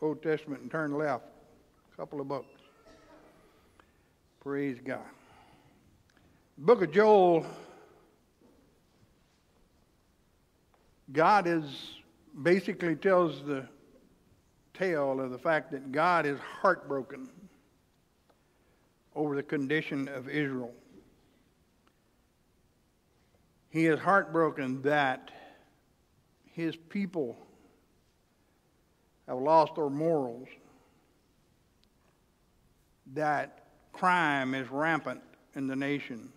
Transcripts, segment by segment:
Old Testament and turn left. A couple of books. Praise God. Book of Joel, God is basically tells the tale of the fact that God is heartbroken over the condition of Israel. He is heartbroken that his people have lost their morals, that crime is rampant in the nation,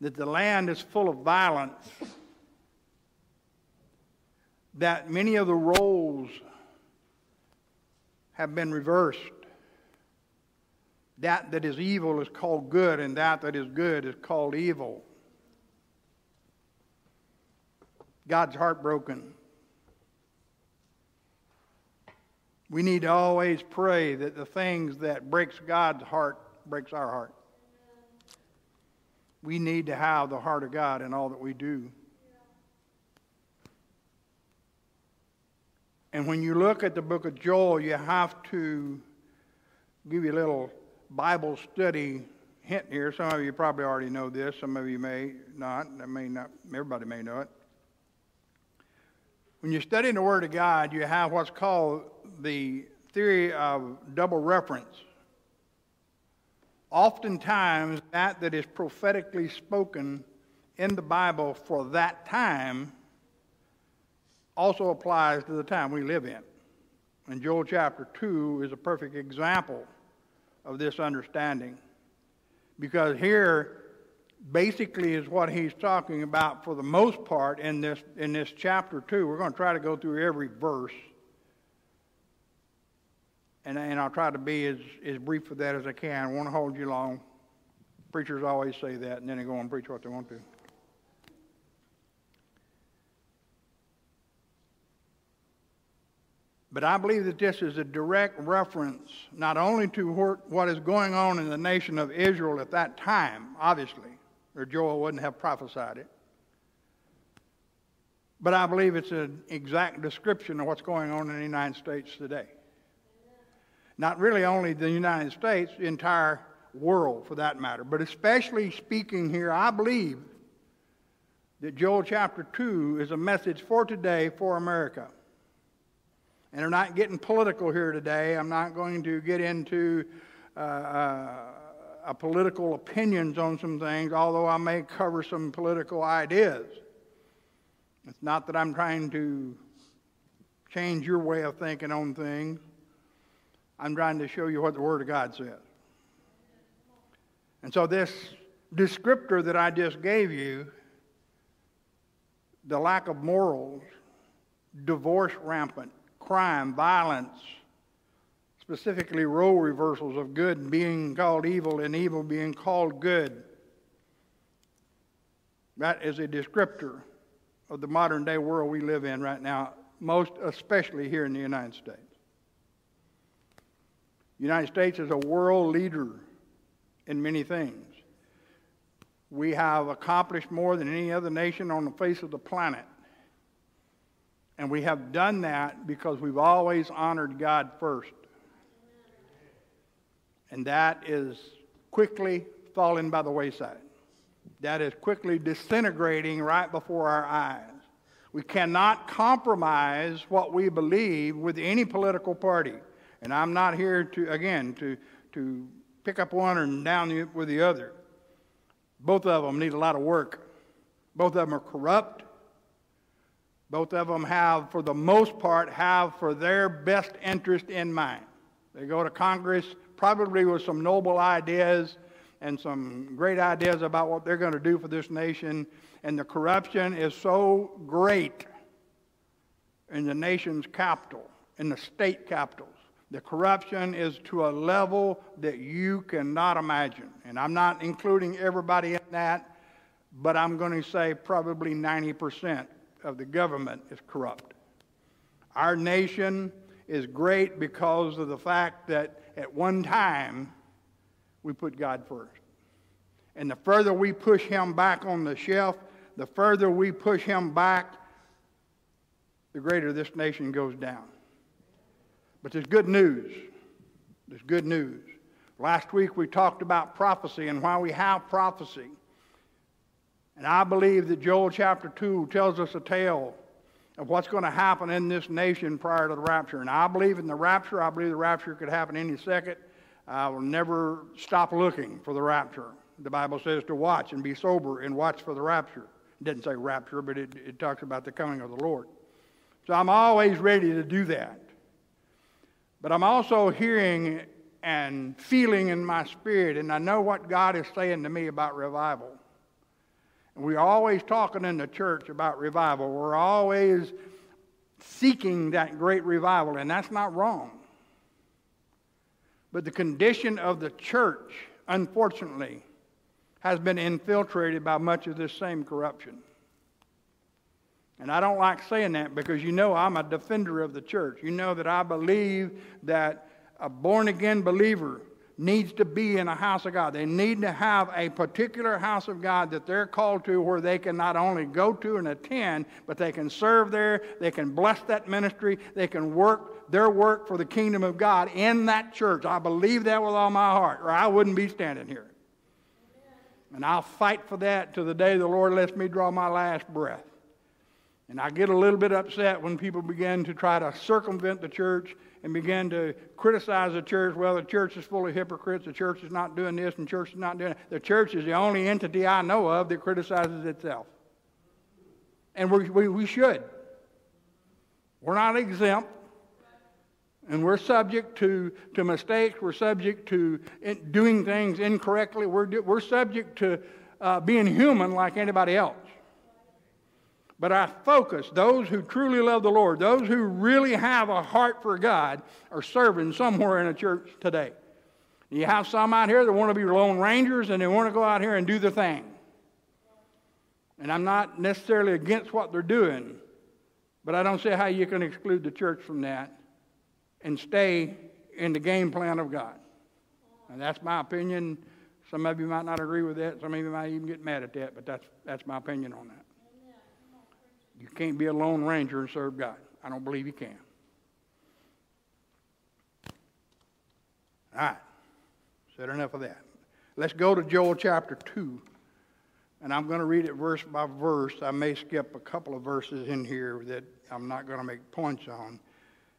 that the land is full of violence, that many of the roles have been reversed. That that is evil is called good, and that that is good is called evil. God's heartbroken. We need to always pray that the things that breaks God's heart breaks our heart. We need to have the heart of God in all that we do. And when you look at the book of Joel, you have to give you a little Bible study hint here. Some of you probably already know this, some of you may not. I may not everybody may know it. When you're studying the Word of God, you have what's called the theory of double reference. Oftentimes, that that is prophetically spoken in the Bible for that time also applies to the time we live in. And Joel chapter 2 is a perfect example of this understanding. Because here, basically is what he's talking about for the most part in this, in this chapter 2. We're going to try to go through every verse. And, and I'll try to be as, as brief with that as I can. I won't hold you long. Preachers always say that, and then they go and preach what they want to. But I believe that this is a direct reference not only to what is going on in the nation of Israel at that time, obviously, or Joel wouldn't have prophesied it. But I believe it's an exact description of what's going on in the United States today. Not really only the United States, the entire world for that matter, but especially speaking here, I believe that Joel chapter 2 is a message for today for America. And I'm not getting political here today. I'm not going to get into uh, uh, political opinions on some things, although I may cover some political ideas. It's not that I'm trying to change your way of thinking on things. I'm trying to show you what the Word of God says. And so, this descriptor that I just gave you, the lack of morals, divorce rampant, crime, violence, specifically role reversals of good being called evil and evil being called good. That is a descriptor of the modern day world we live in right now, most especially here in the United States. The United States is a world leader in many things. We have accomplished more than any other nation on the face of the planet. And we have done that because we've always honored God first and that is quickly falling by the wayside. That is quickly disintegrating right before our eyes. We cannot compromise what we believe with any political party. And I'm not here to, again, to, to pick up one and down with the other. Both of them need a lot of work. Both of them are corrupt. Both of them have, for the most part, have for their best interest in mind. They go to Congress probably with some noble ideas and some great ideas about what they're going to do for this nation. And the corruption is so great in the nation's capital, in the state capitals. The corruption is to a level that you cannot imagine. And I'm not including everybody in that, but I'm going to say probably 90% of the government is corrupt. Our nation is great because of the fact that at one time we put God first. And the further we push him back on the shelf, the further we push him back, the greater this nation goes down. But there's good news. There's good news. Last week we talked about prophecy and why we have prophecy. And I believe that Joel chapter 2 tells us a tale of what's going to happen in this nation prior to the rapture. And I believe in the rapture. I believe the rapture could happen any second. I will never stop looking for the rapture. The Bible says to watch and be sober and watch for the rapture. It didn't say rapture, but it, it talks about the coming of the Lord. So I'm always ready to do that. But I'm also hearing and feeling in my spirit, and I know what God is saying to me about revival. We're always talking in the church about revival. We're always seeking that great revival, and that's not wrong. But the condition of the church, unfortunately, has been infiltrated by much of this same corruption. And I don't like saying that because you know I'm a defender of the church. You know that I believe that a born again believer needs to be in a house of God. They need to have a particular house of God that they're called to where they can not only go to and attend, but they can serve there, they can bless that ministry, they can work their work for the kingdom of God in that church. I believe that with all my heart, or I wouldn't be standing here. And I'll fight for that to the day the Lord lets me draw my last breath. And I get a little bit upset when people begin to try to circumvent the church and begin to criticize the church. Well, the church is full of hypocrites. The church is not doing this, and the church is not doing that. The church is the only entity I know of that criticizes itself. And we, we, we should. We're not exempt. And we're subject to, to mistakes. We're subject to doing things incorrectly. We're, we're subject to uh, being human like anybody else. But our focus, those who truly love the Lord, those who really have a heart for God, are serving somewhere in a church today. You have some out here that want to be lone rangers and they want to go out here and do their thing. And I'm not necessarily against what they're doing, but I don't see how you can exclude the church from that and stay in the game plan of God. And that's my opinion. Some of you might not agree with that. Some of you might even get mad at that, but that's, that's my opinion on that. You can't be a lone ranger and serve God. I don't believe you can. All right. Said enough of that. Let's go to Joel chapter 2. And I'm going to read it verse by verse. I may skip a couple of verses in here that I'm not going to make points on.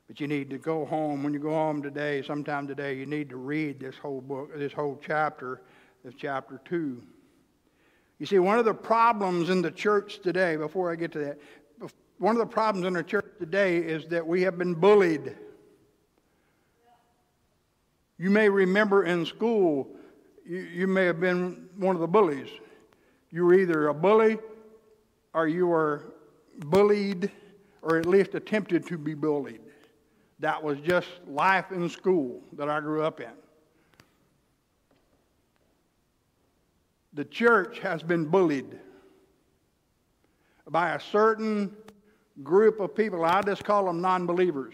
But you need to go home. When you go home today, sometime today, you need to read this whole book, this whole chapter, this chapter 2. You see, one of the problems in the church today, before I get to that, one of the problems in the church today is that we have been bullied. You may remember in school, you, you may have been one of the bullies. You were either a bully or you were bullied or at least attempted to be bullied. That was just life in school that I grew up in. The church has been bullied by a certain group of people, I just call them non believers,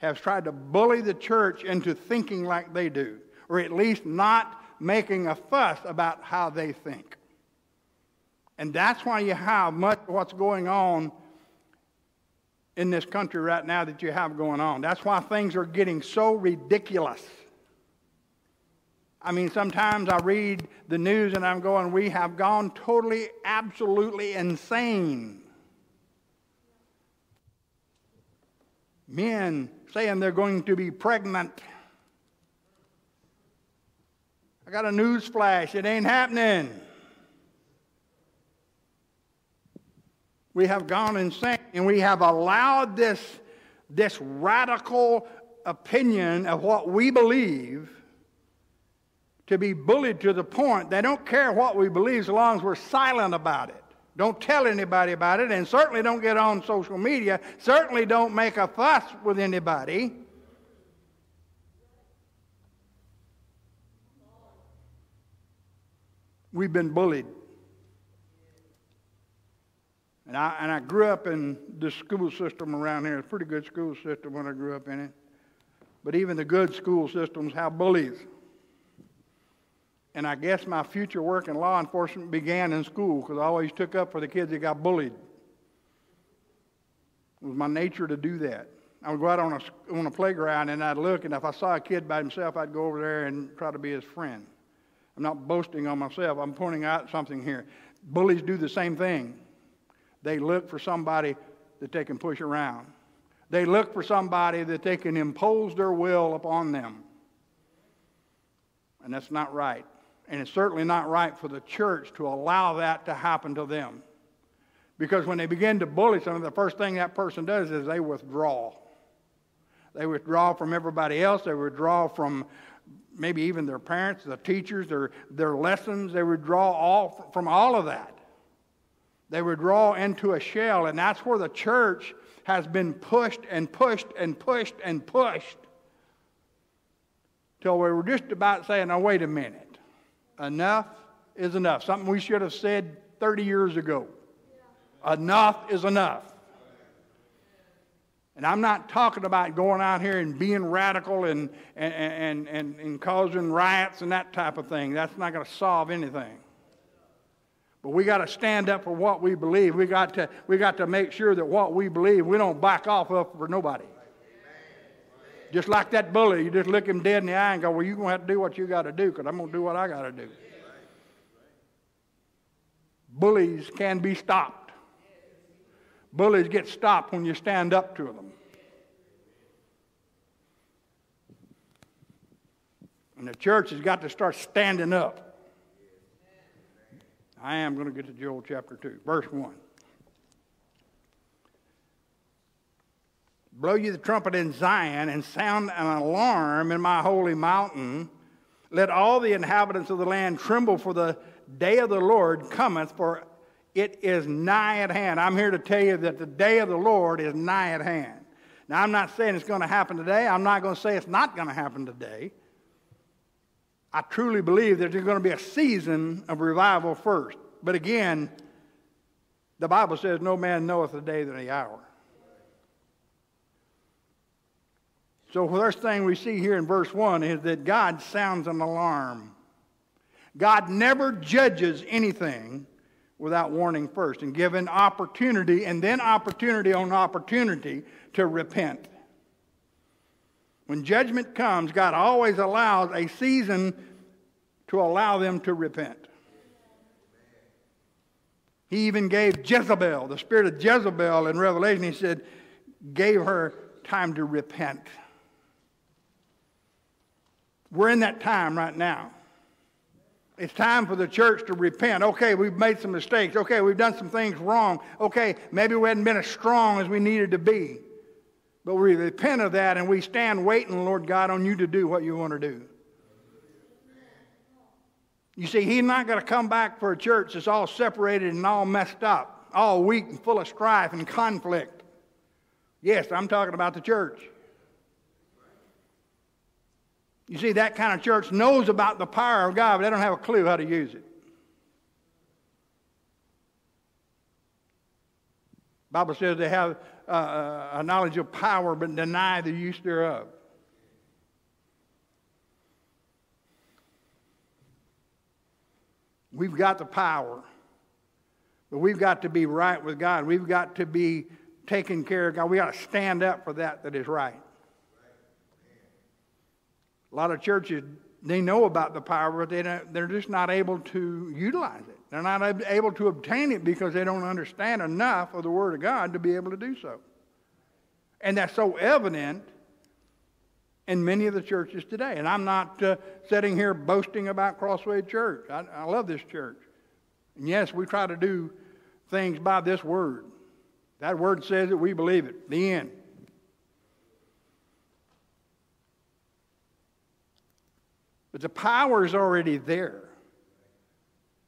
have tried to bully the church into thinking like they do, or at least not making a fuss about how they think. And that's why you have much what's going on in this country right now that you have going on. That's why things are getting so ridiculous. I mean, sometimes I read the news and I'm going, we have gone totally, absolutely insane. Men saying they're going to be pregnant. I got a news flash. It ain't happening. We have gone insane and we have allowed this, this radical opinion of what we believe to be bullied to the point they don't care what we believe so long as we're silent about it. Don't tell anybody about it, and certainly don't get on social media. Certainly don't make a fuss with anybody. We've been bullied. And I, and I grew up in the school system around here. It's a pretty good school system when I grew up in it. But even the good school systems have bullies. And I guess my future work in law enforcement began in school because I always took up for the kids that got bullied. It was my nature to do that. I would go out on a, on a playground and I'd look, and if I saw a kid by himself, I'd go over there and try to be his friend. I'm not boasting on myself, I'm pointing out something here. Bullies do the same thing. They look for somebody that they can push around, they look for somebody that they can impose their will upon them. And that's not right. And it's certainly not right for the church to allow that to happen to them. Because when they begin to bully someone, the first thing that person does is they withdraw. They withdraw from everybody else. They withdraw from maybe even their parents, the teachers, their, their lessons. They withdraw all from all of that. They withdraw into a shell, and that's where the church has been pushed and pushed and pushed and pushed till we were just about saying, now, wait a minute. Enough is enough. Something we should have said 30 years ago. Enough is enough. And I'm not talking about going out here and being radical and, and, and, and, and causing riots and that type of thing. That's not going to solve anything. But we got to stand up for what we believe. We got to, we got to make sure that what we believe, we don't back off of for nobody. Just like that bully, you just look him dead in the eye and go, Well, you're going to have to do what you got to do because I'm going to do what I got to do. Bullies can be stopped. Bullies get stopped when you stand up to them. And the church has got to start standing up. I am going to get to Joel chapter 2, verse 1. Blow you the trumpet in Zion and sound an alarm in my holy mountain. Let all the inhabitants of the land tremble, for the day of the Lord cometh, for it is nigh at hand. I'm here to tell you that the day of the Lord is nigh at hand. Now, I'm not saying it's going to happen today. I'm not going to say it's not going to happen today. I truly believe that there's going to be a season of revival first. But again, the Bible says, No man knoweth the day nor the hour. So, the first thing we see here in verse 1 is that God sounds an alarm. God never judges anything without warning first and giving opportunity and then opportunity on opportunity to repent. When judgment comes, God always allows a season to allow them to repent. He even gave Jezebel, the spirit of Jezebel in Revelation, he said, gave her time to repent. We're in that time right now. It's time for the church to repent. Okay, we've made some mistakes. Okay, we've done some things wrong. Okay, maybe we hadn't been as strong as we needed to be. But we repent of that and we stand waiting, Lord God, on you to do what you want to do. You see, he's not going to come back for a church that's all separated and all messed up, all weak and full of strife and conflict. Yes, I'm talking about the church. You see, that kind of church knows about the power of God, but they don't have a clue how to use it. Bible says they have uh, a knowledge of power, but deny the use thereof. We've got the power, but we've got to be right with God. We've got to be taking care of God. We've got to stand up for that that is right. A lot of churches, they know about the power, but they they're just not able to utilize it. They're not able to obtain it because they don't understand enough of the Word of God to be able to do so. And that's so evident in many of the churches today. And I'm not uh, sitting here boasting about Crossway Church. I, I love this church. And yes, we try to do things by this Word. That Word says it, we believe it. The end. But the power is already there.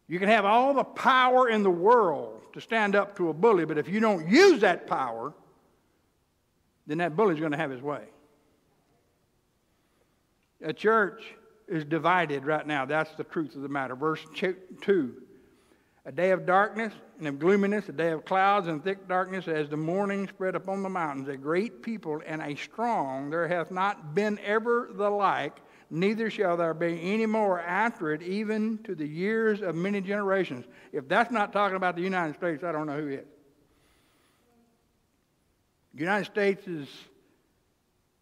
You can have all the power in the world to stand up to a bully, but if you don't use that power, then that bully's going to have his way. A church is divided right now. That's the truth of the matter. Verse 2 A day of darkness and of gloominess, a day of clouds and thick darkness, as the morning spread upon the mountains. A great people and a strong, there hath not been ever the like neither shall there be any more after it, even to the years of many generations. If that's not talking about the United States, I don't know who is. The United States is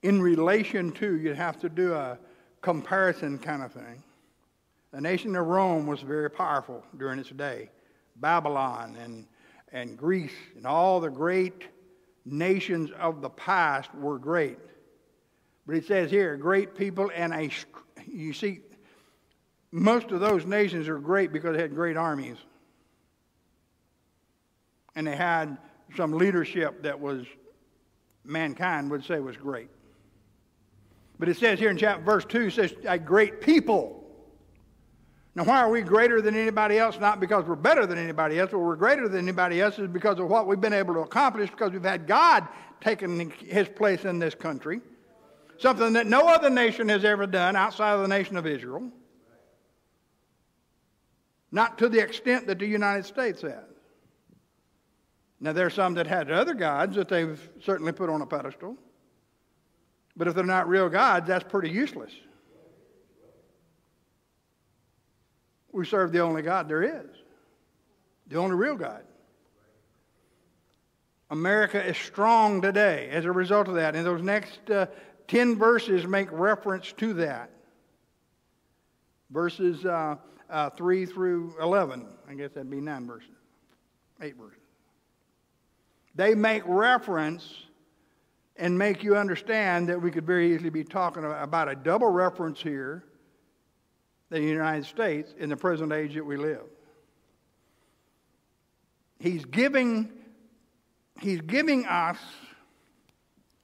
in relation to, you'd have to do a comparison kind of thing. The nation of Rome was very powerful during its day. Babylon and, and Greece and all the great nations of the past were great. But it says here, great people and a, you see, most of those nations are great because they had great armies. And they had some leadership that was, mankind would say was great. But it says here in chapter verse 2, it says, a great people. Now, why are we greater than anybody else? Not because we're better than anybody else, but we're greater than anybody else is because of what we've been able to accomplish, because we've had God taking his place in this country. Something that no other nation has ever done outside of the nation of Israel. Not to the extent that the United States has. Now, there are some that had other gods that they've certainly put on a pedestal. But if they're not real gods, that's pretty useless. We serve the only God there is, the only real God. America is strong today as a result of that. And those next uh, 10 verses make reference to that. Verses uh, uh, 3 through 11. I guess that'd be nine verses, eight verses. They make reference and make you understand that we could very easily be talking about a double reference here in the United States in the present age that we live. He's giving, he's giving us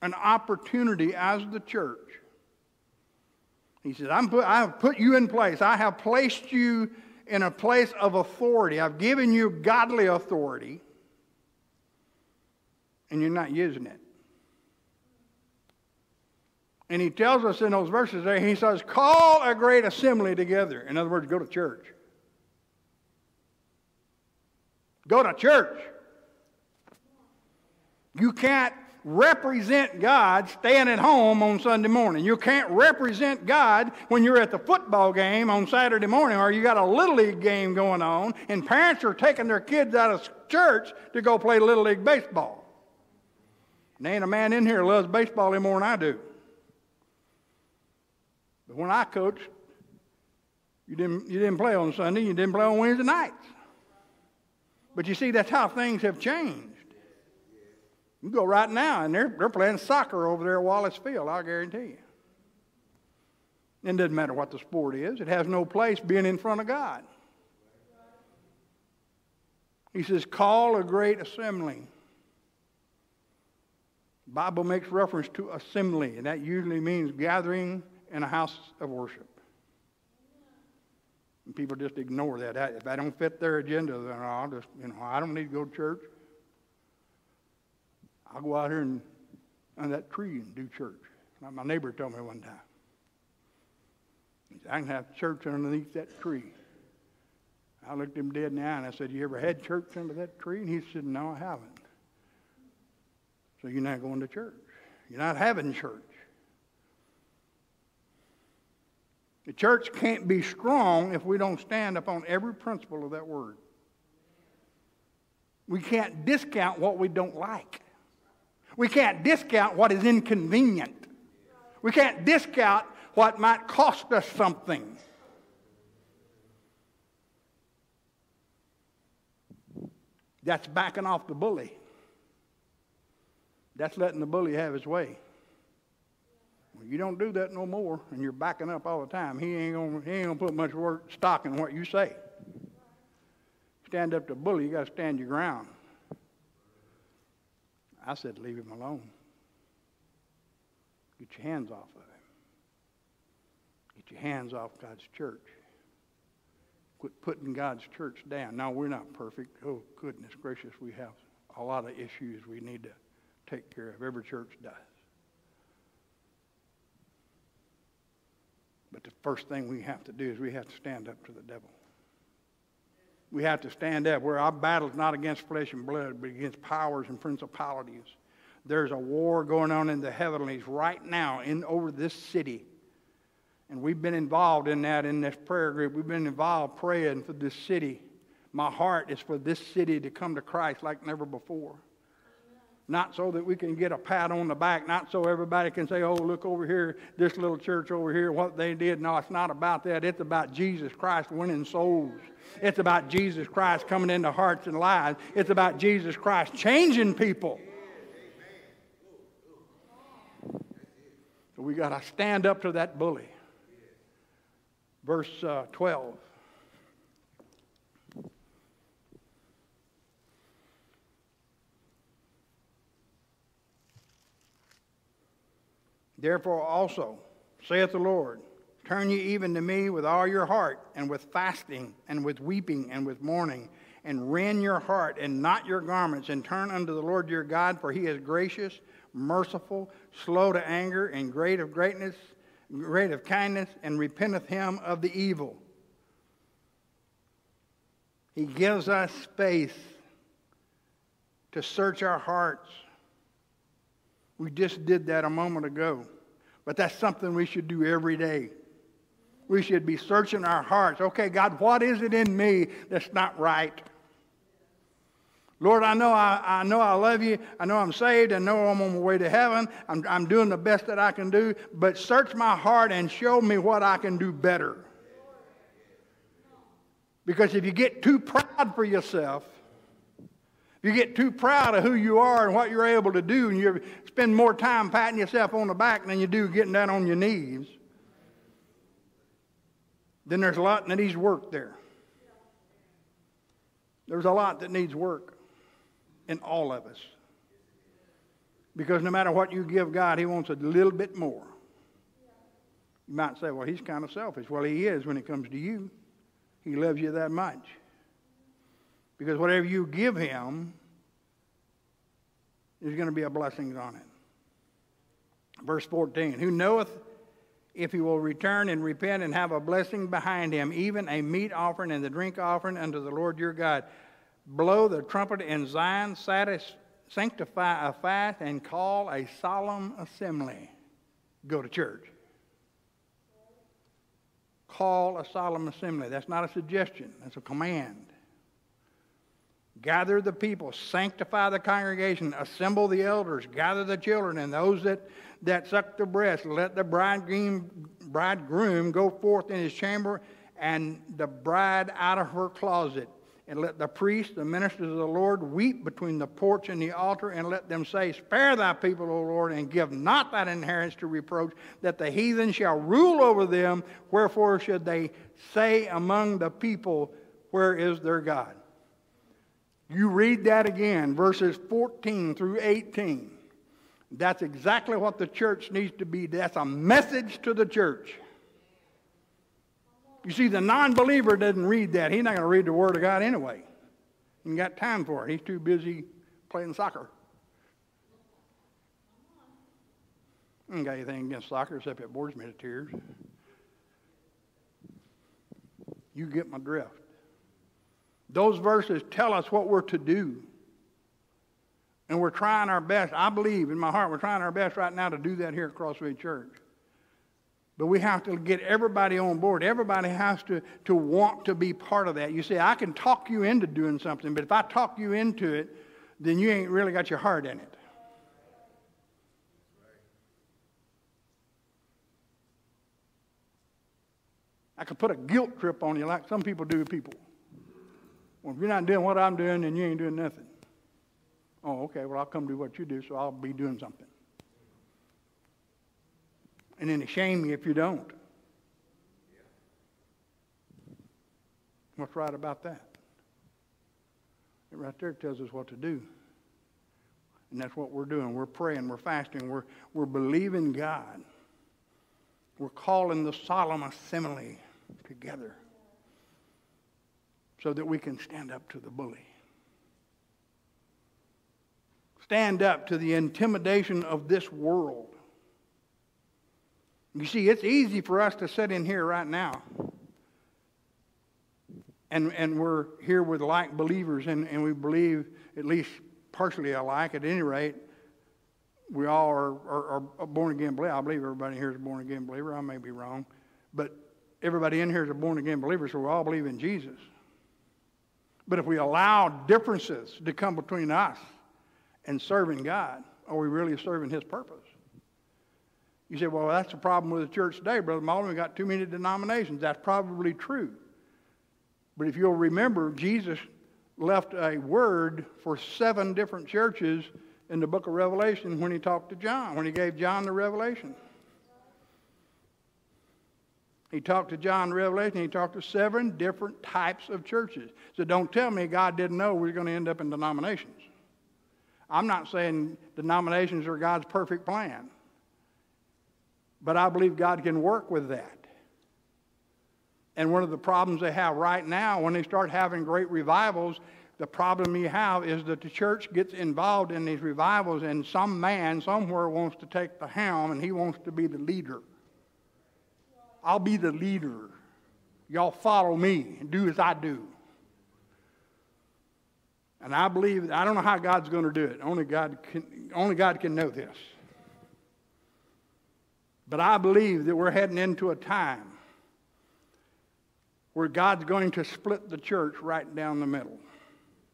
an opportunity as the church. He says, I'm put, I have put you in place. I have placed you in a place of authority. I've given you godly authority, and you're not using it. And he tells us in those verses there, he says, call a great assembly together. In other words, go to church. Go to church. You can't represent God staying at home on Sunday morning. You can't represent God when you're at the football game on Saturday morning or you got a little league game going on and parents are taking their kids out of church to go play little league baseball. And ain't a man in here loves baseball any more than I do. But when I coached, you didn't, you didn't play on Sunday, you didn't play on Wednesday nights. But you see, that's how things have changed. You go right now, and they're, they're playing soccer over there at Wallace Field, I guarantee you. It doesn't matter what the sport is, it has no place being in front of God. He says, call a great assembly. Bible makes reference to assembly, and that usually means gathering in a house of worship. And people just ignore that. If I don't fit their agenda, then I'll just, you know, I don't need to go to church. I'll go out here and under that tree and do church. Like my neighbor told me one time. He said, I can have church underneath that tree. I looked him dead in the eye and I said, You ever had church under that tree? And he said, No, I haven't. So you're not going to church. You're not having church. The church can't be strong if we don't stand upon every principle of that word. We can't discount what we don't like. We can't discount what is inconvenient. We can't discount what might cost us something. That's backing off the bully. That's letting the bully have his way. Well, you don't do that no more, and you're backing up all the time. He ain't gonna, he ain't gonna put much work, stock in what you say. Stand up to bully, you got to stand your ground. I said, leave him alone. Get your hands off of him. Get your hands off God's church. Quit putting God's church down. Now, we're not perfect. Oh, goodness gracious, we have a lot of issues we need to take care of. Every church does. But the first thing we have to do is we have to stand up to the devil. We have to stand up where our battle is not against flesh and blood, but against powers and principalities. There's a war going on in the heavenlies right now in over this city. And we've been involved in that in this prayer group. We've been involved praying for this city. My heart is for this city to come to Christ like never before. Not so that we can get a pat on the back, not so everybody can say, oh, look over here, this little church over here, what they did. No, it's not about that. It's about Jesus Christ winning souls. It's about Jesus Christ coming into hearts and lives. It's about Jesus Christ changing people. So we got to stand up to that bully. Verse uh, 12. Therefore also, saith the Lord, turn ye even to me with all your heart, and with fasting, and with weeping, and with mourning, and rend your heart, and not your garments, and turn unto the Lord your God, for he is gracious, merciful, slow to anger, and great of greatness, great of kindness, and repenteth him of the evil. He gives us space to search our hearts we just did that a moment ago. But that's something we should do every day. We should be searching our hearts. Okay, God, what is it in me that's not right? Lord, I know I, I know I love you. I know I'm saved. I know I'm on my way to heaven. I'm, I'm doing the best that I can do. But search my heart and show me what I can do better. Because if you get too proud for yourself, if you get too proud of who you are and what you're able to do, and you spend more time patting yourself on the back than you do getting down on your knees, then there's a lot that needs work there. There's a lot that needs work in all of us. Because no matter what you give God, He wants a little bit more. You might say, well, He's kind of selfish. Well, He is when it comes to you. He loves you that much. Because whatever you give him, there's going to be a blessing on it. Verse 14 Who knoweth if he will return and repent and have a blessing behind him, even a meat offering and the drink offering unto the Lord your God? Blow the trumpet in Zion, sanctify a fast, and call a solemn assembly. Go to church. Call a solemn assembly. That's not a suggestion, that's a command. Gather the people, sanctify the congregation, assemble the elders, gather the children and those that, that suck the breast. Let the bridegroom, bridegroom go forth in his chamber and the bride out of her closet. And let the priests, the ministers of the Lord, weep between the porch and the altar, and let them say, Spare thy people, O Lord, and give not that inheritance to reproach, that the heathen shall rule over them. Wherefore should they say among the people, Where is their God? You read that again, verses 14 through 18. That's exactly what the church needs to be. That's a message to the church. You see, the non believer doesn't read that. He's not going to read the Word of God anyway. He ain't got time for it. He's too busy playing soccer. I ain't got anything against soccer except it bores me to tears. You get my drift. Those verses tell us what we're to do. And we're trying our best. I believe in my heart we're trying our best right now to do that here at Crossway Church. But we have to get everybody on board. Everybody has to, to want to be part of that. You see, I can talk you into doing something, but if I talk you into it, then you ain't really got your heart in it. I could put a guilt trip on you like some people do people. Well, if you're not doing what I'm doing, then you ain't doing nothing. Oh, okay, well, I'll come do what you do, so I'll be doing something. And then shame you if you don't. What's right about that? It right there tells us what to do. And that's what we're doing. We're praying, we're fasting, we're, we're believing God. We're calling the solemn assembly together so that we can stand up to the bully. Stand up to the intimidation of this world. You see, it's easy for us to sit in here right now. And, and we're here with like believers, and, and we believe at least partially alike. At any rate, we all are, are, are born again believers. I believe everybody here is a born again believer. I may be wrong. But everybody in here is a born again believer, so we all believe in Jesus. But if we allow differences to come between us and serving God? Are we really serving His purpose? You say, well, that's the problem with the church today, Brother Mauldin. We've got too many denominations. That's probably true. But if you'll remember, Jesus left a word for seven different churches in the book of Revelation when he talked to John, when he gave John the revelation. He talked to John Revelation. He talked to seven different types of churches. So don't tell me God didn't know we are going to end up in denominations. I'm not saying denominations are God's perfect plan. But I believe God can work with that. And one of the problems they have right now, when they start having great revivals, the problem you have is that the church gets involved in these revivals, and some man somewhere wants to take the helm and he wants to be the leader. I'll be the leader. Y'all follow me and do as I do. And I believe, I don't know how God's going to do it. Only God can, only God can know this. But I believe that we're heading into a time where God's going to split the church right down the middle.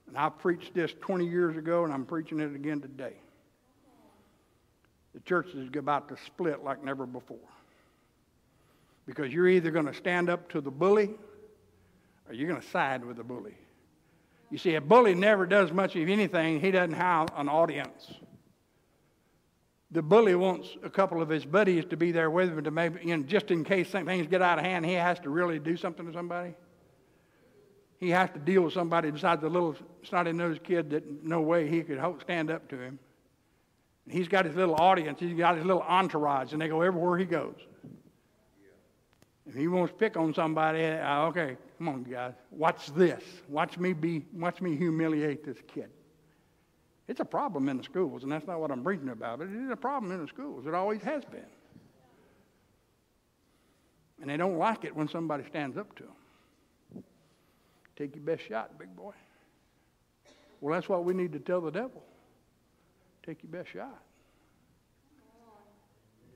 And I preached this 20 years ago, and I'm preaching it again today. The church is about to split like never before. Because you're either going to stand up to the bully or you're going to side with the bully. You see, a bully never does much of anything, he doesn't have an audience. The bully wants a couple of his buddies to be there with him to maybe, you know, just in case things get out of hand, he has to really do something to somebody. He has to deal with somebody besides the little snotty-nosed kid that no way he could stand up to him. He's got his little audience. He's got his little entourage, and they go everywhere he goes. If he wants to pick on somebody, uh, okay, come on, guys, watch this. Watch me be. Watch me humiliate this kid. It's a problem in the schools, and that's not what I'm preaching about, but it is a problem in the schools. It always has been. And they don't like it when somebody stands up to them. Take your best shot, big boy. Well, that's what we need to tell the devil. Take your best shot.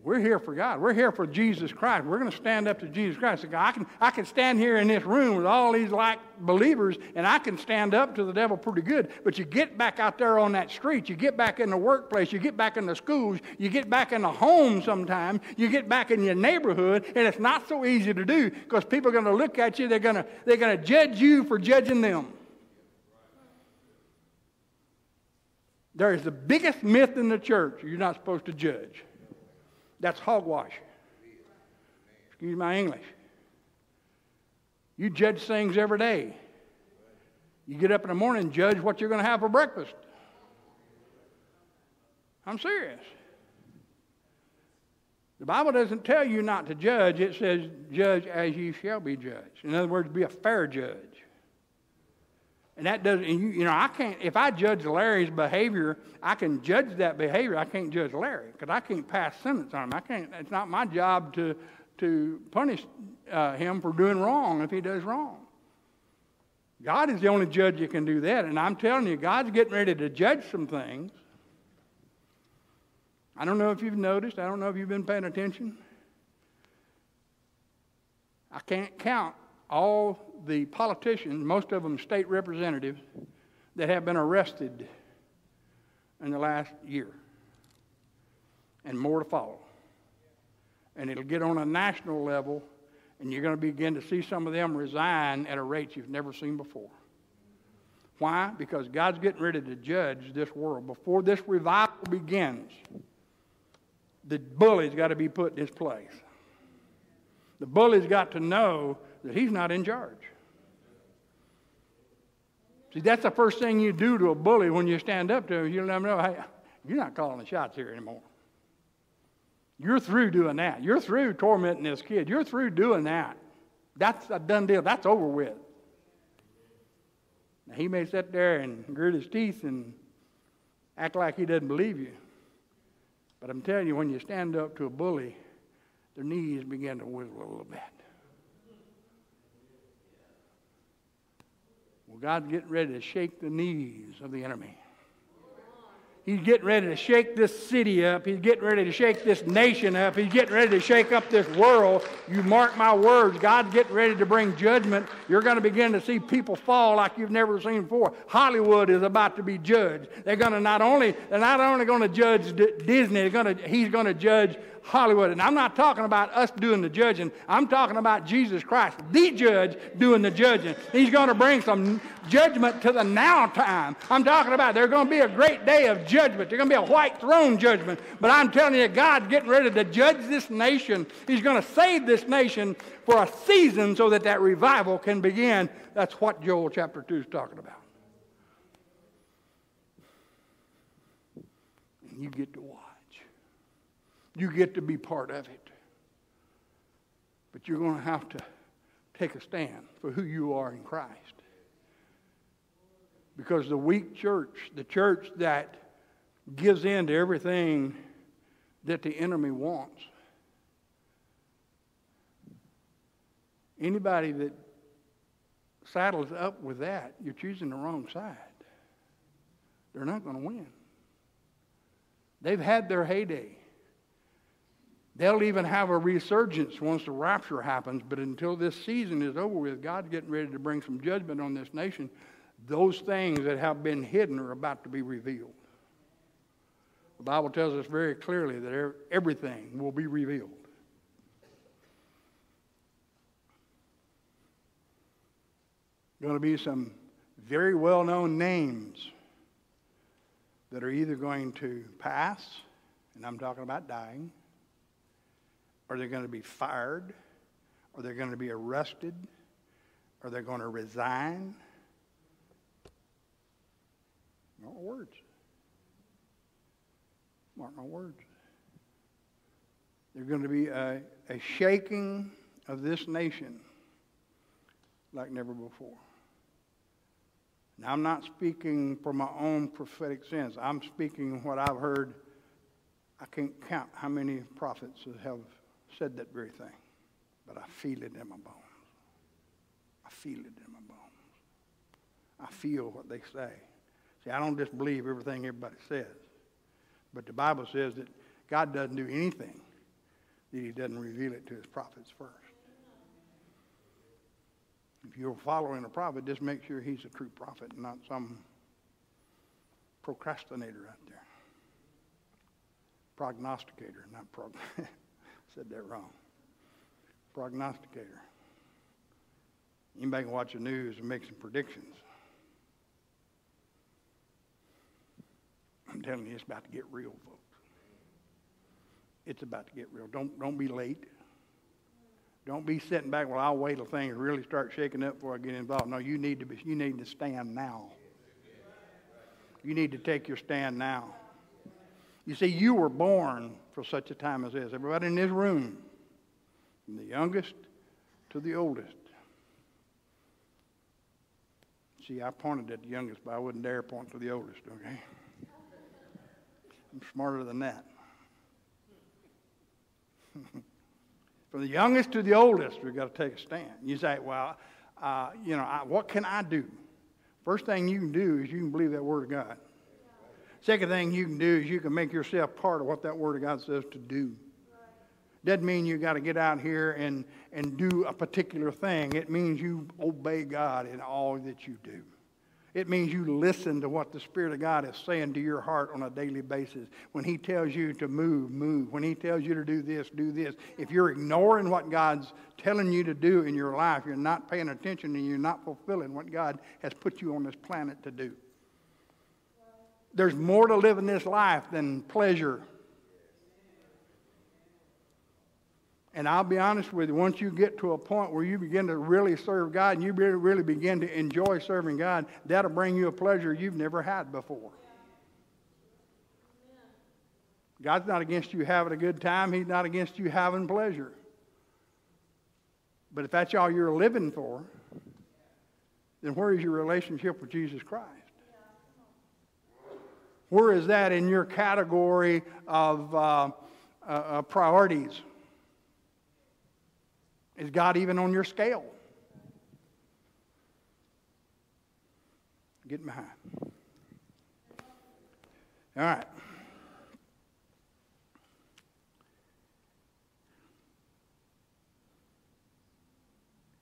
We're here for God. We're here for Jesus Christ. We're going to stand up to Jesus Christ. I can, I can stand here in this room with all these like believers, and I can stand up to the devil pretty good. But you get back out there on that street, you get back in the workplace, you get back in the schools, you get back in the home sometimes. you get back in your neighborhood, and it's not so easy to do because people are going to look at you, they're going to, they're going to judge you for judging them. There is the biggest myth in the church you're not supposed to judge. That's hogwash. Excuse my English. You judge things every day. You get up in the morning and judge what you're going to have for breakfast. I'm serious. The Bible doesn't tell you not to judge, it says, judge as you shall be judged. In other words, be a fair judge. And that doesn't, and you, you know, I can't, if I judge Larry's behavior, I can judge that behavior. I can't judge Larry because I can't pass sentence on him. I can't, it's not my job to, to punish uh, him for doing wrong if he does wrong. God is the only judge that can do that. And I'm telling you, God's getting ready to judge some things. I don't know if you've noticed, I don't know if you've been paying attention. I can't count all the politicians, most of them state representatives, that have been arrested in the last year, and more to follow. And it'll get on a national level, and you're going to begin to see some of them resign at a rate you've never seen before. Why? Because God's getting ready to judge this world. Before this revival begins, the bully's got to be put in his place. The bully's got to know that he's not in charge. See, that's the first thing you do to a bully when you stand up to him. You let him know, hey, you're not calling the shots here anymore. You're through doing that. You're through tormenting this kid. You're through doing that. That's a done deal. That's over with. Now, he may sit there and grit his teeth and act like he doesn't believe you. But I'm telling you, when you stand up to a bully, their knees begin to wiggle a little bit. Well, God's getting ready to shake the knees of the enemy. He's getting ready to shake this city up. He's getting ready to shake this nation up. He's getting ready to shake up this world. You mark my words, God's getting ready to bring judgment. You're going to begin to see people fall like you've never seen before. Hollywood is about to be judged. They're going to not only they're not only going to judge Disney, going to, he's going to judge Hollywood. And I'm not talking about us doing the judging. I'm talking about Jesus Christ, the judge, doing the judging. He's going to bring some judgment to the now time. I'm talking about there's going to be a great day of judgment. There's going to be a white throne judgment. But I'm telling you, God's getting ready to judge this nation. He's going to save this nation for a season so that that revival can begin. That's what Joel chapter 2 is talking about. And you get to. You get to be part of it. But you're going to have to take a stand for who you are in Christ. Because the weak church, the church that gives in to everything that the enemy wants, anybody that saddles up with that, you're choosing the wrong side. They're not going to win. They've had their heyday. They'll even have a resurgence once the rapture happens, but until this season is over with, God's getting ready to bring some judgment on this nation. Those things that have been hidden are about to be revealed. The Bible tells us very clearly that everything will be revealed. Going to be some very well known names that are either going to pass, and I'm talking about dying or they're going to be fired, Are they're going to be arrested, Are they're going to resign. Mark my words. Mark my words. There's going to be a, a shaking of this nation like never before. Now, I'm not speaking from my own prophetic sense. I'm speaking what I've heard. I can't count how many prophets have said that very thing, but I feel it in my bones. I feel it in my bones. I feel what they say. See, I don't just believe everything everybody says, but the Bible says that God doesn't do anything that He doesn't reveal it to His prophets first. If you're following a prophet, just make sure he's a true prophet, and not some procrastinator out there. Prognosticator, not prog. Said that wrong. Prognosticator. Anybody can watch the news and make some predictions. I'm telling you, it's about to get real, folks. It's about to get real. Don't, don't be late. Don't be sitting back, well, I'll wait till things really start shaking up before I get involved. No, you need to, be, you need to stand now. You need to take your stand now. You see, you were born for such a time as this. Everybody in this room, from the youngest to the oldest. See, I pointed at the youngest, but I wouldn't dare point to the oldest, okay? I'm smarter than that. from the youngest to the oldest, we've got to take a stand. You say, well, uh, you know, I, what can I do? First thing you can do is you can believe that Word of God. Second thing you can do is you can make yourself part of what that Word of God says to do. Doesn't mean you got to get out here and, and do a particular thing. It means you obey God in all that you do. It means you listen to what the Spirit of God is saying to your heart on a daily basis. When He tells you to move, move. When He tells you to do this, do this. If you're ignoring what God's telling you to do in your life, you're not paying attention and you're not fulfilling what God has put you on this planet to do there's more to live in this life than pleasure. And I'll be honest with you, once you get to a point where you begin to really serve God and you really, really begin to enjoy serving God, that'll bring you a pleasure you've never had before. God's not against you having a good time, He's not against you having pleasure. But if that's all you're living for, then where is your relationship with Jesus Christ? Where is that in your category of uh, uh, uh, priorities? Is God even on your scale? Getting behind. All right.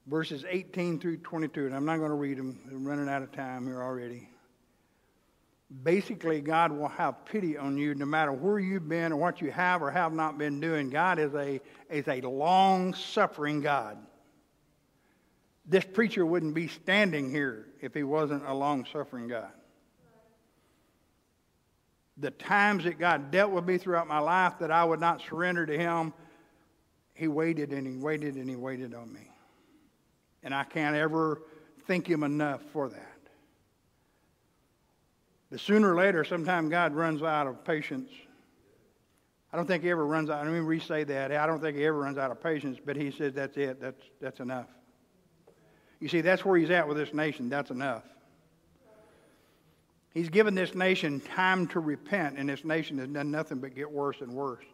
Verses 18 through 22, and I'm not going to read them. I'm running out of time here already. Basically, God will have pity on you no matter where you've been or what you have or have not been doing. God is a, is a long suffering God. This preacher wouldn't be standing here if he wasn't a long suffering God the times that God dealt with me throughout my life that I would not surrender to Him, He waited and He waited and He waited on me. And I can't ever thank Him enough for that. But sooner or later, sometime God runs out of patience. I don't think He ever runs out. Let me re say that. I don't think He ever runs out of patience, but He says, that's it. That's, that's enough. You see, that's where He's at with this nation. That's enough. He's given this nation time to repent, and this nation has done nothing but get worse and worse.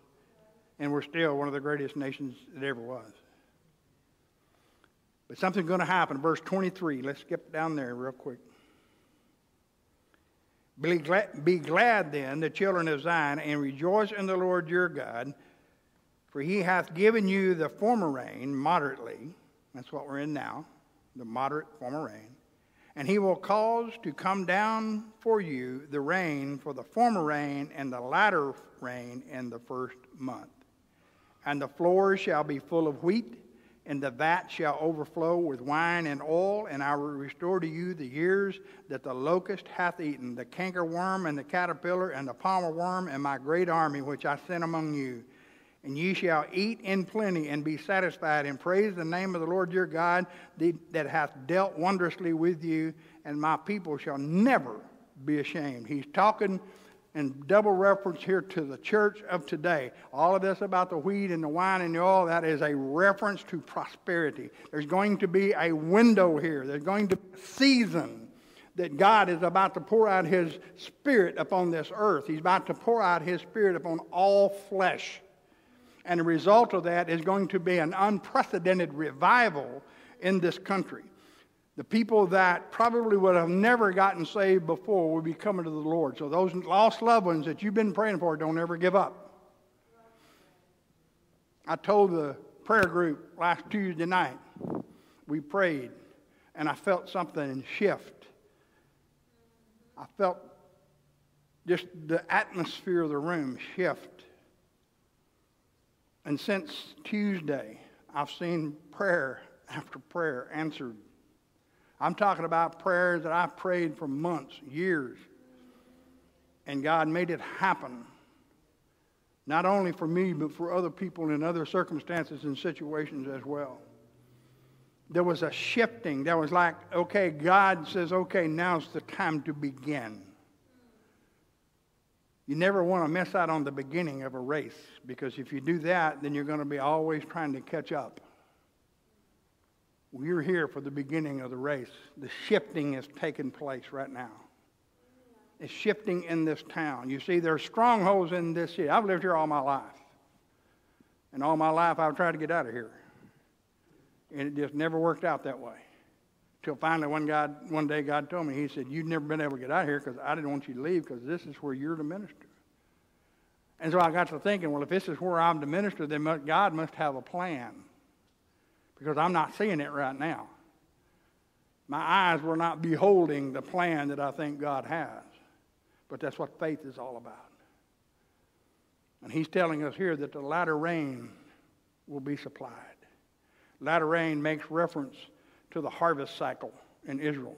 And we're still one of the greatest nations that ever was. But something's going to happen. Verse 23, let's skip down there real quick. Be glad, be glad then, the children of Zion, and rejoice in the Lord your God, for he hath given you the former rain moderately. That's what we're in now, the moderate former rain and he will cause to come down for you the rain for the former rain and the latter rain in the first month. And the floors shall be full of wheat, and the vat shall overflow with wine and oil, and I will restore to you the years that the locust hath eaten, the cankerworm and the caterpillar and the palmer worm, and my great army which I sent among you and ye shall eat in plenty and be satisfied, and praise the name of the Lord your God that hath dealt wondrously with you, and my people shall never be ashamed. He's talking in double reference here to the church of today. All of this about the wheat and the wine and the oil, that is a reference to prosperity. There's going to be a window here, there's going to be a season that God is about to pour out his spirit upon this earth. He's about to pour out his spirit upon all flesh. And the result of that is going to be an unprecedented revival in this country. The people that probably would have never gotten saved before will be coming to the Lord. So, those lost loved ones that you've been praying for, don't ever give up. I told the prayer group last Tuesday night, we prayed, and I felt something shift. I felt just the atmosphere of the room shift. And since Tuesday, I've seen prayer after prayer answered. I'm talking about prayers that I've prayed for months, years. And God made it happen. Not only for me, but for other people in other circumstances and situations as well. There was a shifting. There was like, okay, God says, okay, now's the time to begin. You never want to miss out on the beginning of a race because if you do that, then you're going to be always trying to catch up. We're here for the beginning of the race. The shifting is taking place right now. It's shifting in this town. You see, there are strongholds in this city. I've lived here all my life. And all my life, I've tried to get out of here. And it just never worked out that way. Till finally, one, God, one day, God told me, He said, You've never been able to get out of here because I didn't want you to leave because this is where you're to minister. And so I got to thinking, well, if this is where I'm to minister, then God must have a plan because I'm not seeing it right now. My eyes were not beholding the plan that I think God has. But that's what faith is all about. And He's telling us here that the latter rain will be supplied. Latter rain makes reference to the harvest cycle in Israel.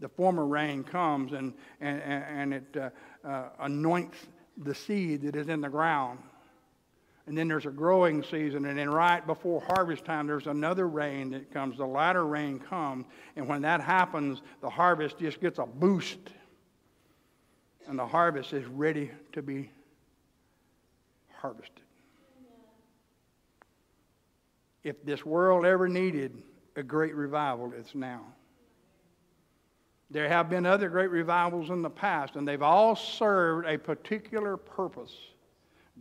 The former rain comes and, and, and it uh, uh, anoints the seed that is in the ground. And then there's a growing season, and then right before harvest time, there's another rain that comes. The latter rain comes, and when that happens, the harvest just gets a boost. And the harvest is ready to be harvested. If this world ever needed a great revival, it's now. There have been other great revivals in the past, and they've all served a particular purpose.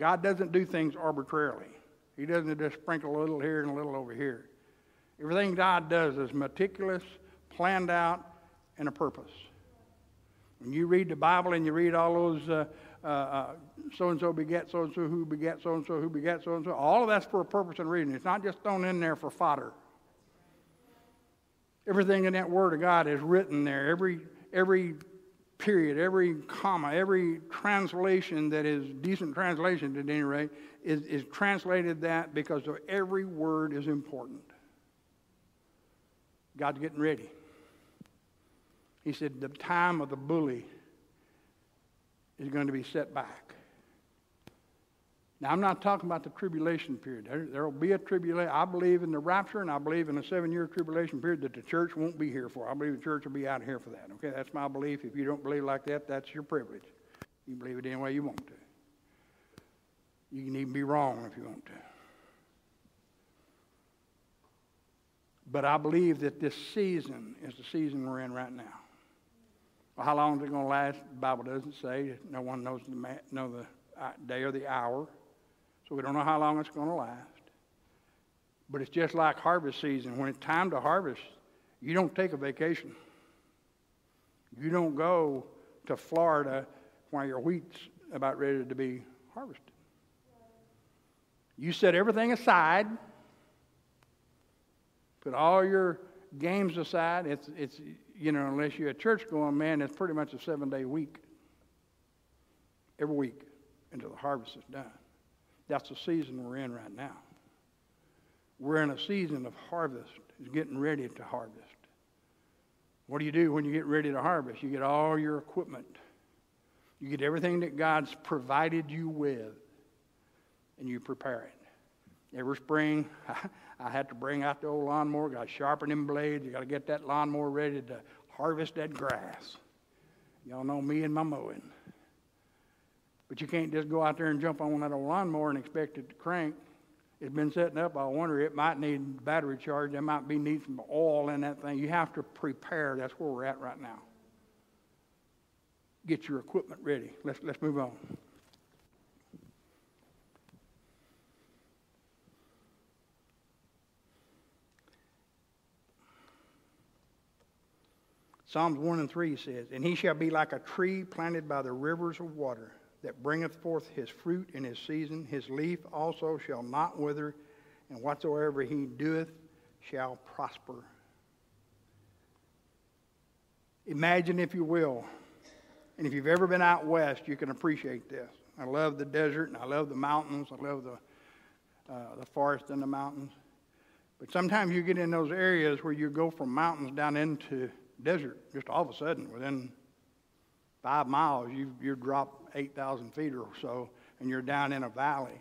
God doesn't do things arbitrarily, He doesn't just sprinkle a little here and a little over here. Everything God does is meticulous, planned out, and a purpose. When you read the Bible and you read all those uh, uh, so and so beget so and so who beget so and so who beget so and so, all of that's for a purpose and reason. It's not just thrown in there for fodder. Everything in that Word of God is written there. Every, every period, every comma, every translation that is decent translation at any rate is, is translated that because every word is important. God's getting ready. He said, the time of the bully is going to be set back. Now, I'm not talking about the tribulation period. There, will be a tribulation. I believe in the rapture, and I believe in a seven year tribulation period that the church won't be here for. I believe the church will be out here for that. Okay, that's my belief. If you don't believe like that, that's your privilege. You believe it any way you want to. You can even be wrong if you want to. But I believe that this season is the season we're in right now. Well, how long is it going to last? The Bible doesn't say. No one knows the, know the uh, day or the hour. So we don't know how long it's going to last. But it's just like harvest season. When it's time to harvest, you don't take a vacation. You don't go to Florida while your wheat's about ready to be harvested. You set everything aside, put all your games aside. It's, it's you know, unless you're a church going man, it's pretty much a seven day week. Every week until the harvest is done. That's the season we're in right now. We're in a season of harvest. It's getting ready to harvest. What do you do when you get ready to harvest? You get all your equipment. You get everything that God's provided you with, and you prepare it. Every spring, I had to bring out the old lawnmower, got to sharpen them blades. You got to get that lawnmower ready to harvest that grass. Y'all know me and my mowing. But you can't just go out there and jump on that old lawnmower and expect it to crank. It's been setting up. I wonder it might need battery charge. There might be need some oil in that thing. You have to prepare. That's where we're at right now. Get your equipment ready. Let's let's move on. Psalms 1 and 3 says, And he shall be like a tree planted by the rivers of water that bringeth forth his fruit in his season. His leaf also shall not wither, and whatsoever he doeth shall prosper. Imagine, if you will, and if you've ever been out west, you can appreciate this. I love the desert and I love the mountains. I love the, uh, the forest and the mountains. But sometimes you get in those areas where you go from mountains down into desert just all of a sudden within five miles, you, you drop 8,000 feet or so, and you're down in a valley.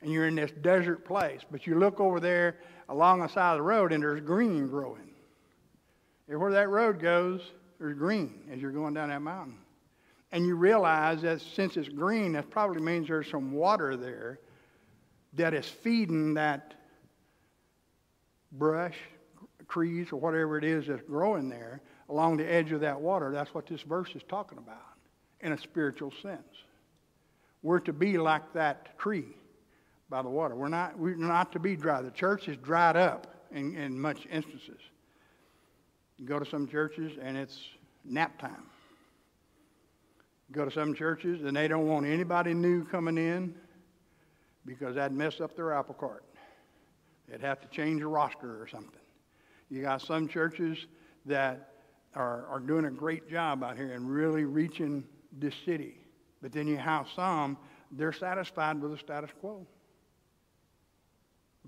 And you're in this desert place. But you look over there along the side of the road, and there's green growing. Everywhere that road goes, there's green as you're going down that mountain. And you realize that since it's green, that probably means there's some water there that is feeding that brush, trees, or whatever it is that's growing there along the edge of that water. That's what this verse is talking about in a spiritual sense. We're to be like that tree by the water. We're not, we're not to be dry. The church is dried up in, in much instances. You go to some churches and it's nap time. You go to some churches and they don't want anybody new coming in because that'd mess up their apple cart. They'd have to change a roster or something. You got some churches that are, are doing a great job out here and really reaching this city. But then you have some, they're satisfied with the status quo.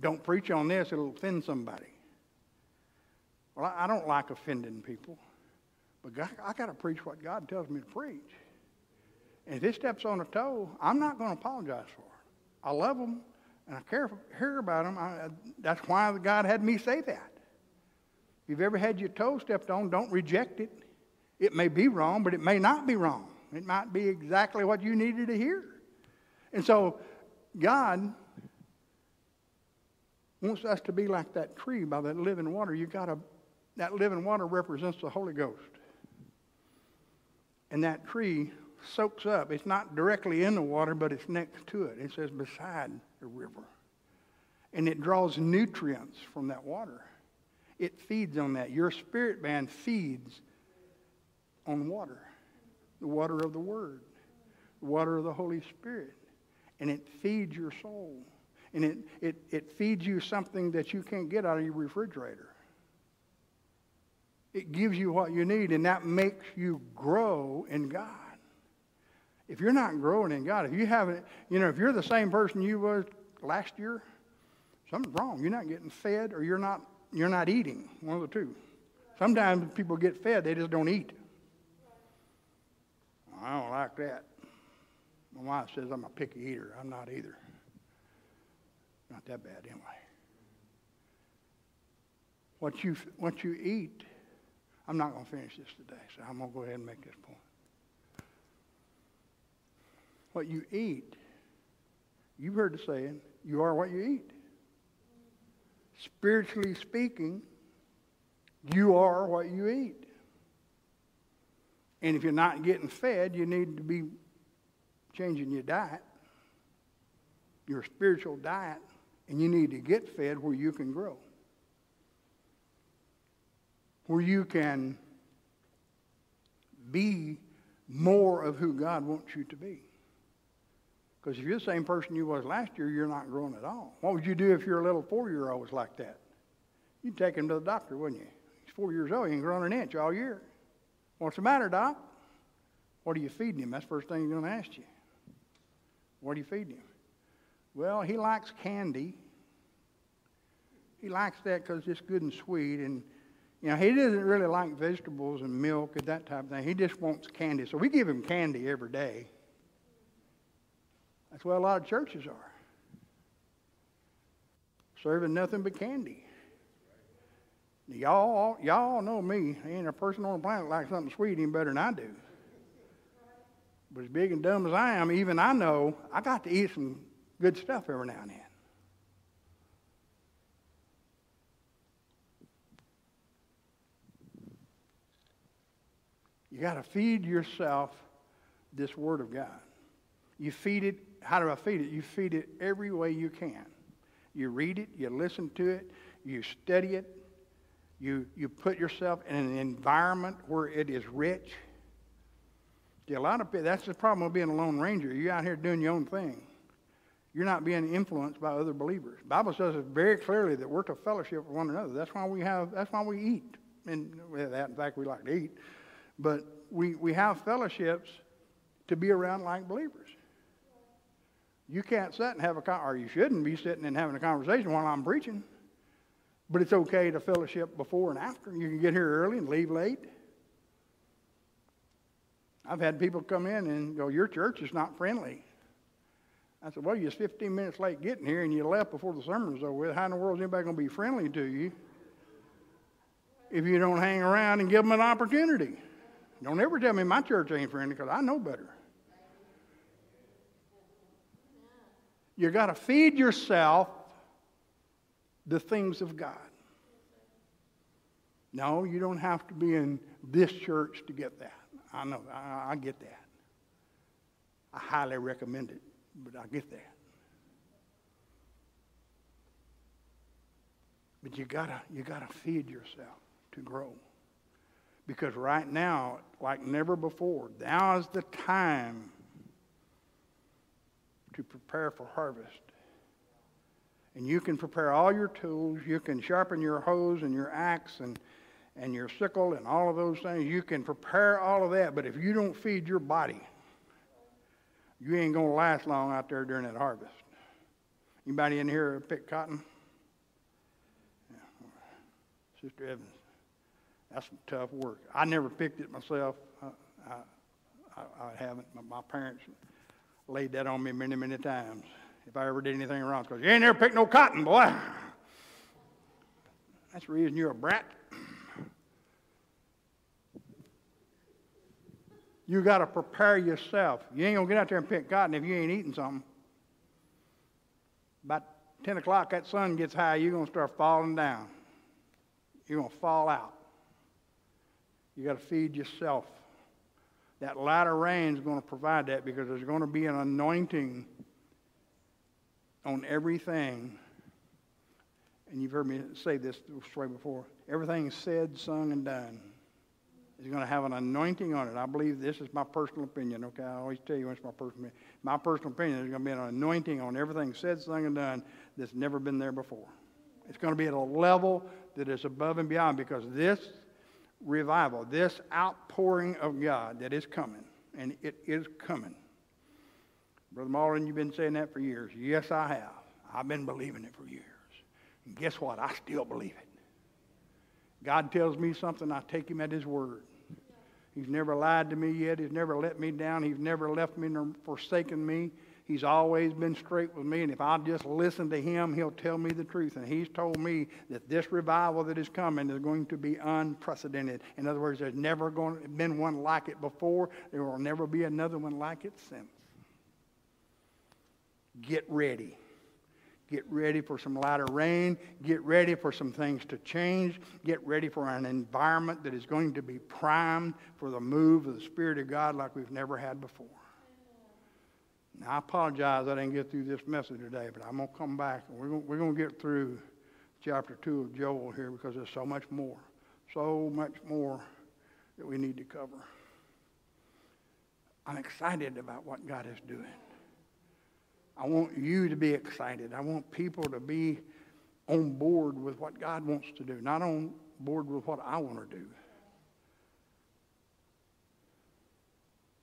Don't preach on this, it'll offend somebody. Well, I don't like offending people, but God, I got to preach what God tells me to preach. And if it steps on a toe, I'm not going to apologize for it. I love them and I care, care about them. I, that's why God had me say that. If you've ever had your toe stepped on, don't reject it. It may be wrong, but it may not be wrong. It might be exactly what you needed to hear. And so, God wants us to be like that tree by that living water. You got to, that living water represents the Holy Ghost. And that tree soaks up. It's not directly in the water, but it's next to it. It says beside the river. And it draws nutrients from that water it feeds on that. Your spirit man feeds on water. the water of the Word, the water of the Holy Spirit. And it feeds your soul. And it, it, it feeds you something that you can't get out of your refrigerator. It gives you what you need, and that makes you grow in God. If you're not growing in God, if you haven't, you know, if you're the same person you was last year, something's wrong. You're not getting fed, or you're not you're not eating. One of the two. Sometimes people get fed, they just don't eat. I don't like that. My wife says I'm a picky eater. I'm not either. Not that bad anyway. What you what you eat, I'm not going to finish this today, so I'm going to go ahead and make this point. What you eat, you've heard the saying, you are what you eat. Spiritually speaking, you are what you eat. And if you're not getting fed, you need to be changing your diet, your spiritual diet, and you need to get fed where you can grow, where you can be more of who God wants you to be. Because if you're the same person you was last year, you're not growing at all. What would you do if your little four-year-old was like that? You'd take him to the doctor, wouldn't you? He's four years old. He ain't grown an inch all year. What's the matter, Doc? What are you feeding him? That's the first thing he's going to ask you. What are you feeding him? Well, he likes candy. He likes that because it's good and sweet. And, you know, he doesn't really like vegetables and milk and that type of thing. He just wants candy. So we give him candy every day. That's what a lot of churches are. Serving nothing but candy. Y'all, y'all know me. Ain't a person on the planet likes something sweet any better than I do. But as big and dumb as I am, even I know I got to eat some good stuff every now and then. You got to feed yourself this Word of God. You feed it how do I feed it? You feed it every way you can. You read it, you listen to it, you study it, you, you put yourself in an environment where it is rich. See, a lot of that's the problem with being a lone ranger. You're out here doing your own thing. You're not being influenced by other believers. The Bible says it very clearly that we're to fellowship with one another. That's why we have. That's why we eat. And that, in fact, we like to eat. But we, we have fellowships to be around like believers. You can't sit and have a, con- or you shouldn't be sitting and having a conversation while I'm preaching. But it's okay to fellowship before and after. You can get here early and leave late. I've had people come in and go, Your church is not friendly. I said, Well, you're 15 minutes late getting here and you left before the sermon was over. How in the world is anybody going to be friendly to you if you don't hang around and give them an opportunity? Don't ever tell me my church ain't friendly because I know better. You got to feed yourself the things of God. No, you don't have to be in this church to get that. I know, I, I get that. I highly recommend it, but I get that. But you gotta, you gotta feed yourself to grow. Because right now, like never before, now is the time to prepare for harvest. And you can prepare all your tools. You can sharpen your hoes and your axe and, and your sickle and all of those things. You can prepare all of that. But if you don't feed your body, you ain't going to last long out there during that harvest. Anybody in here pick cotton? Yeah. Sister Evans, that's some tough work. I never picked it myself. I, I, I, I haven't. My, my parents laid that on me many, many times. If I ever did anything wrong, because you ain't never picked no cotton, boy. That's the reason you're a brat. You got to prepare yourself. You ain't gonna get out there and pick cotton if you ain't eating something. About 10 o'clock, that sun gets high, you're gonna start falling down. You're gonna fall out. You got to feed yourself. That latter rain is going to provide that because there's going to be an anointing on everything. And you've heard me say this way before. Everything said, sung, and done. is going to have an anointing on it. I believe this is my personal opinion, okay? I always tell you it's my personal opinion. My personal opinion is going to be an anointing on everything said, sung, and done that's never been there before. It's going to be at a level that is above and beyond because this revival, this outpouring of God that is coming, and it is coming. Brother Mauldin, you've been saying that for years. Yes, I have. I've been believing it for years. And guess what? I still believe it. God tells me something, I take him at his word. He's never lied to me yet. He's never let me down. He's never left me nor forsaken me. He's always been straight with me, and if I'll just listen to him, he'll tell me the truth. And he's told me that this revival that is coming is going to be unprecedented. In other words, there's never going to been one like it before. There will never be another one like it since. Get ready. Get ready for some latter rain. Get ready for some things to change. Get ready for an environment that is going to be primed for the move of the Spirit of God like we've never had before. Now, I apologize I didn't get through this message today, but I'm going to come back and we're we're going to get through chapter 2 of Joel here because there's so much more, so much more that we need to cover. I'm excited about what God is doing. I want you to be excited. I want people to be on board with what God wants to do, not on board with what I want to do,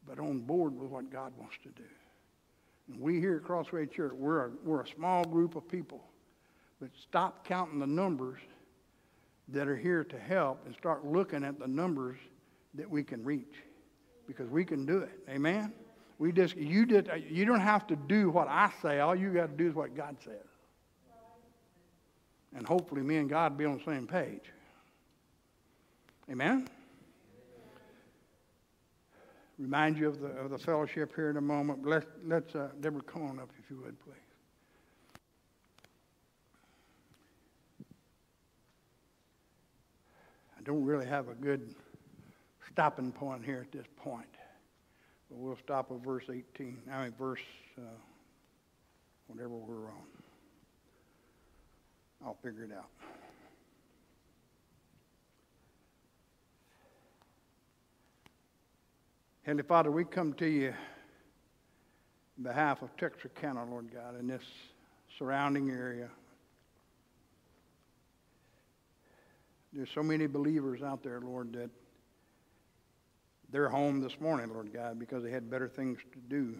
but on board with what God wants to do. We here at Crossway Church, we're a, we're a small group of people. But stop counting the numbers that are here to help and start looking at the numbers that we can reach because we can do it. Amen? We just, you, did, you don't have to do what I say. All you got to do is what God says. And hopefully, me and God be on the same page. Amen? Remind you of the, of the fellowship here in a moment. Let's, let's uh, Deborah, come on up if you would, please. I don't really have a good stopping point here at this point, but we'll stop at verse 18. I mean, verse uh, whatever we're on. I'll figure it out. Heavenly Father, we come to you on behalf of Texarkana, Lord God, in this surrounding area. There's so many believers out there, Lord, that they're home this morning, Lord God, because they had better things to do.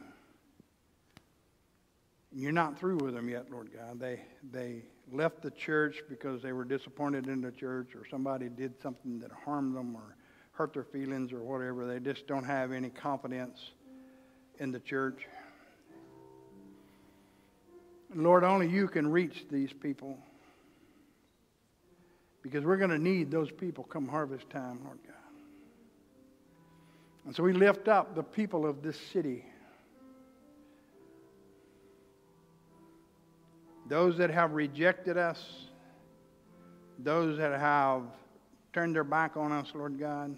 And you're not through with them yet, Lord God. They, they left the church because they were disappointed in the church or somebody did something that harmed them or hurt their feelings or whatever. They just don't have any confidence in the church. Lord, only you can reach these people because we're going to need those people come harvest time, Lord God. And so we lift up the people of this city. Those that have rejected us, those that have turned their back on us, Lord God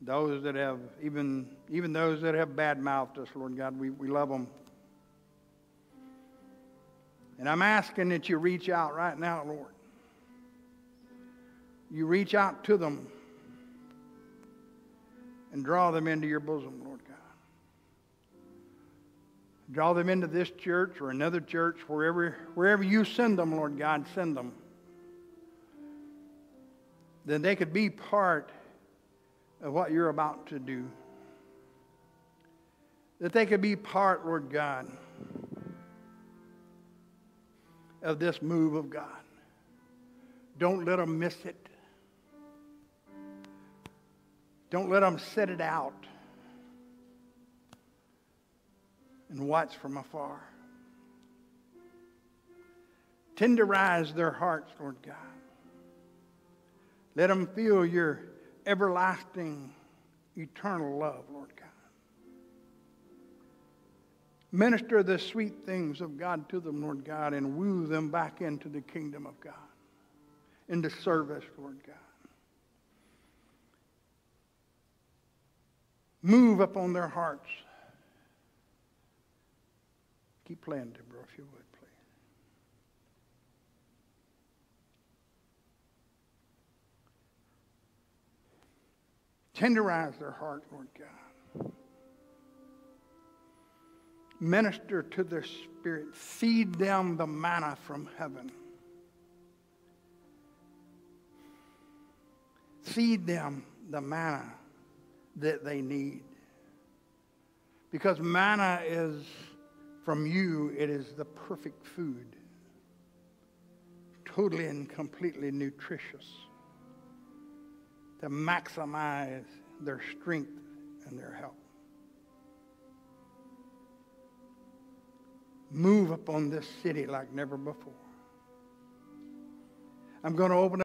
those that have even even those that have bad mouthed us, Lord God, we, we love them. And I'm asking that you reach out right now, Lord. You reach out to them and draw them into your bosom, Lord God. Draw them into this church or another church, wherever, wherever you send them, Lord God, send them. Then they could be part of what you're about to do. That they could be part, Lord God, of this move of God. Don't let them miss it. Don't let them set it out and watch from afar. Tenderize their hearts, Lord God. Let them feel your everlasting, eternal love, Lord God. Minister the sweet things of God to them, Lord God, and woo them back into the kingdom of God, into service, Lord God. Move upon their hearts. Keep playing, Deborah, if you would. Tenderize their heart, Lord God. Minister to their spirit. Feed them the manna from heaven. Feed them the manna that they need. Because manna is from you, it is the perfect food, totally and completely nutritious to maximize their strength and their help. Move upon this city like never before. I'm going to open